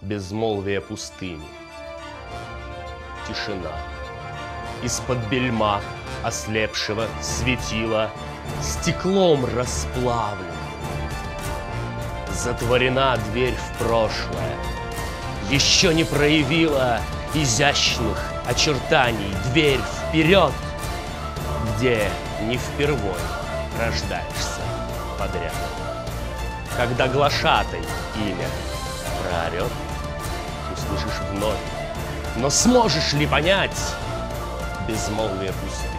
безмолвие пустыни. Тишина. Из-под бельма ослепшего светила стеклом расплавлен. Затворена дверь в прошлое, еще не проявила изящных очертаний дверь вперед, где не впервой рождаешься подряд. Когда глашатай имя проорет, услышишь вновь. Но сможешь ли понять безмолвие пустыни?